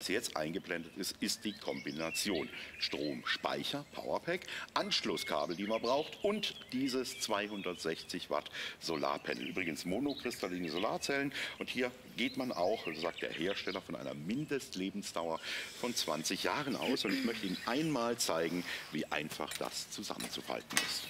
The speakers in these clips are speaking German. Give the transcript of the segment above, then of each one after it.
Was jetzt eingeblendet ist, ist die Kombination Stromspeicher, Powerpack, Anschlusskabel, die man braucht und dieses 260 Watt Solarpanel. Übrigens monokristalline Solarzellen und hier geht man auch, sagt der Hersteller, von einer Mindestlebensdauer von 20 Jahren aus und ich möchte Ihnen einmal zeigen, wie einfach das zusammenzufalten ist.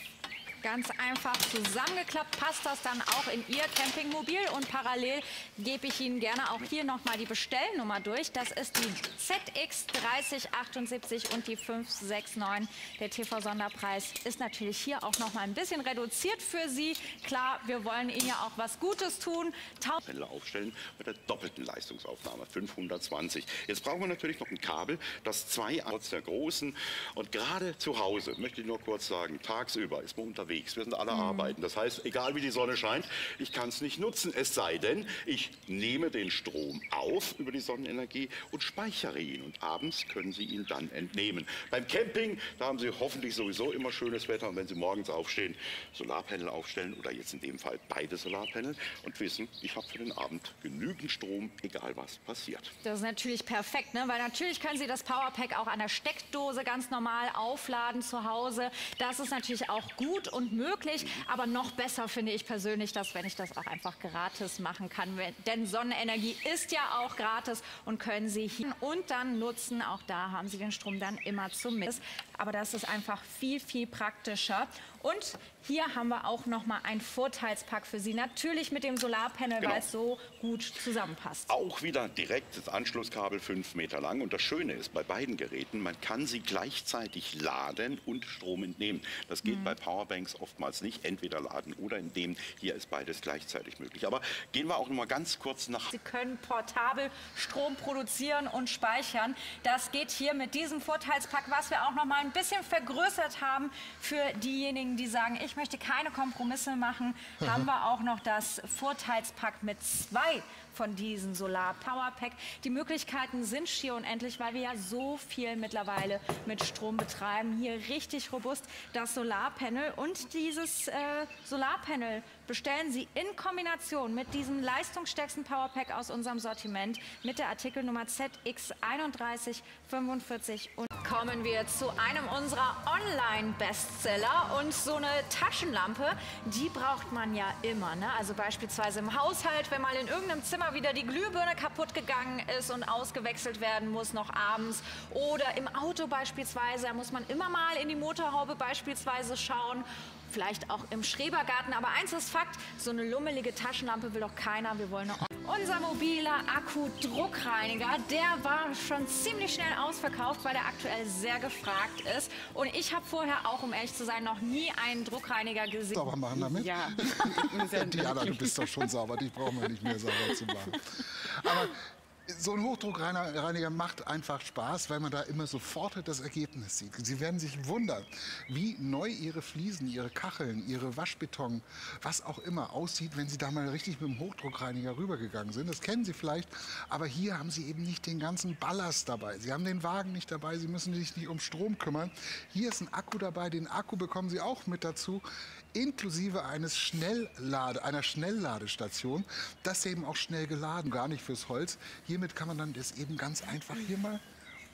Ganz einfach zusammengeklappt passt das dann auch in Ihr Campingmobil. Und parallel gebe ich Ihnen gerne auch hier nochmal die Bestellnummer durch. Das ist die ZX3078 und die 569. Der TV-Sonderpreis ist natürlich hier auch nochmal ein bisschen reduziert für Sie. Klar, wir wollen Ihnen ja auch was Gutes tun. Tau aufstellen mit der doppelten Leistungsaufnahme, 520. Jetzt brauchen wir natürlich noch ein Kabel, das zwei aus der großen. Und gerade zu Hause, möchte ich nur kurz sagen, tagsüber ist man unterwegs. Wir sind alle mhm. arbeiten. Das heißt, egal wie die Sonne scheint, ich kann es nicht nutzen. Es sei denn, ich nehme den Strom auf über die Sonnenenergie und speichere ihn. Und abends können Sie ihn dann entnehmen. Beim Camping, da haben Sie hoffentlich sowieso immer schönes Wetter. Und wenn Sie morgens aufstehen, Solarpanel aufstellen oder jetzt in dem Fall beide Solarpanel und wissen, ich habe für den Abend genügend Strom, egal was passiert. Das ist natürlich perfekt, ne? weil natürlich können Sie das Powerpack auch an der Steckdose ganz normal aufladen zu Hause. Das ist natürlich auch gut und möglich. Aber noch besser finde ich persönlich das, wenn ich das auch einfach gratis machen kann. Denn Sonnenenergie ist ja auch gratis und können Sie hier und dann nutzen. Auch da haben Sie den Strom dann immer zum Mist. Aber das ist einfach viel, viel praktischer. Und hier haben wir auch noch mal ein Vorteilspack für Sie. Natürlich mit dem Solarpanel, genau. weil es so gut zusammenpasst. Auch wieder direkt das Anschlusskabel fünf Meter lang. Und das Schöne ist bei beiden Geräten, man kann sie gleichzeitig laden und Strom entnehmen. Das geht mhm. bei Powerbanks oftmals nicht. Entweder laden oder entnehmen. Hier ist beides gleichzeitig möglich. Aber gehen wir auch noch mal ganz kurz nach... Sie können portabel Strom produzieren und speichern. Das geht hier mit diesem Vorteilspack, was wir auch noch mal ein bisschen vergrößert haben für diejenigen, die sagen, ich möchte keine Kompromisse machen, haben wir auch noch das Vorteilspack mit zwei von diesen Solar Power Pack. Die Möglichkeiten sind schier unendlich, weil wir ja so viel mittlerweile mit Strom betreiben. Hier richtig robust das Solarpanel und dieses äh, Solarpanel bestellen Sie in Kombination mit diesem leistungsstärksten Powerpack aus unserem Sortiment mit der Artikelnummer ZX3145 und kommen wir zu einem unserer Online-Bestseller und so eine Taschenlampe, die braucht man ja immer, ne? Also beispielsweise im Haushalt, wenn mal in irgendeinem Zimmer wieder die Glühbirne kaputt gegangen ist und ausgewechselt werden muss noch abends oder im Auto beispielsweise, da muss man immer mal in die Motorhaube beispielsweise schauen vielleicht auch im Schrebergarten. Aber eins ist Fakt, so eine lummelige Taschenlampe will doch keiner. Wir wollen eine unser mobiler Akku-Druckreiniger, der war schon ziemlich schnell ausverkauft, weil der aktuell sehr gefragt ist. Und ich habe vorher auch, um ehrlich zu sein, noch nie einen Druckreiniger gesehen. Sauber machen damit? Ja. Diana, du bist doch schon sauber, dich brauchen wir nicht mehr sauber zu machen. Aber so ein Hochdruckreiniger macht einfach Spaß, weil man da immer sofort das Ergebnis sieht. Sie werden sich wundern, wie neu Ihre Fliesen, Ihre Kacheln, Ihre Waschbeton, was auch immer aussieht, wenn Sie da mal richtig mit dem Hochdruckreiniger rübergegangen sind. Das kennen Sie vielleicht, aber hier haben Sie eben nicht den ganzen Ballast dabei. Sie haben den Wagen nicht dabei, Sie müssen sich nicht um Strom kümmern. Hier ist ein Akku dabei, den Akku bekommen Sie auch mit dazu inklusive eines Schnelllade, einer Schnellladestation, das eben auch schnell geladen, gar nicht fürs Holz. Hiermit kann man dann das eben ganz einfach hier mal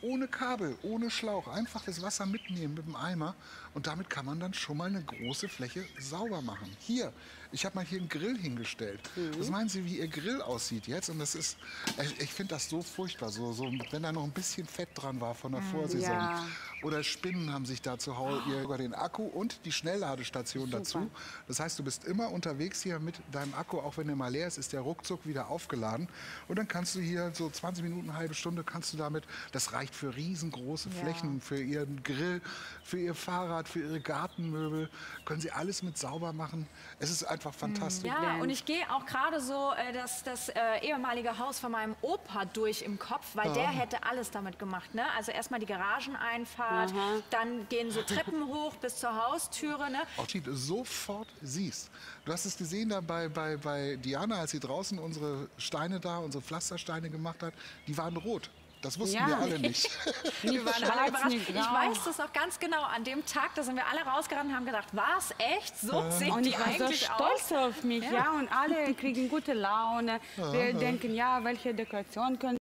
ohne Kabel, ohne Schlauch, einfach das Wasser mitnehmen mit dem Eimer und damit kann man dann schon mal eine große Fläche sauber machen. Hier, ich habe mal hier einen Grill hingestellt. Mhm. Was meinen Sie, wie Ihr Grill aussieht jetzt? Und das ist, ich, ich finde das so furchtbar, so, so, wenn da noch ein bisschen Fett dran war von der mhm, Vorsaison. Ja. Oder Spinnen haben sich da zu Hause oh. über den Akku und die Schnellladestation Super. dazu. Das heißt, du bist immer unterwegs hier mit deinem Akku, auch wenn der mal leer ist, ist der ruckzuck wieder aufgeladen. Und dann kannst du hier so 20 Minuten, eine halbe Stunde, kannst du damit, das reicht für riesengroße ja. Flächen, für ihren Grill, für ihr Fahrrad, für ihre Gartenmöbel, können sie alles mit sauber machen. Es ist einfach fantastisch. Ja, und ich gehe auch gerade so äh, das, das äh, ehemalige Haus von meinem Opa durch im Kopf, weil ja. der hätte alles damit gemacht. Ne? Also erstmal die Garageneinfahrt. Aha. Dann gehen so Treppen hoch bis zur Haustüre. Ne? Auch die du sofort siehst. Du hast es gesehen da bei, bei, bei Diana, als sie draußen unsere Steine da, unsere Pflastersteine gemacht hat. Die waren rot. Das wussten ja. wir alle nicht. Die waren alle überrascht. Ich weiß das auch ganz genau. An dem Tag, da sind wir alle rausgerannt und haben gedacht, was, echt? So ja. sehen und die eigentlich so stolz auf mich. Ja. ja. und alle kriegen gute Laune. Wir denken, ja, welche Dekoration können